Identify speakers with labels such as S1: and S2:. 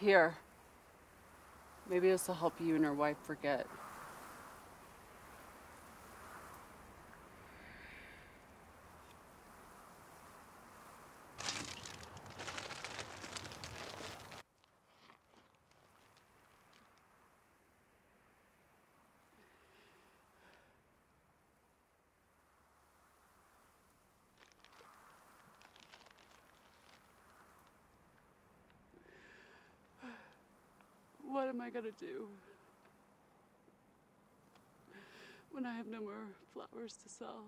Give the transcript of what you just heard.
S1: Here. Maybe this will help you and your wife forget. What am I gonna do? When I have no more flowers to sell.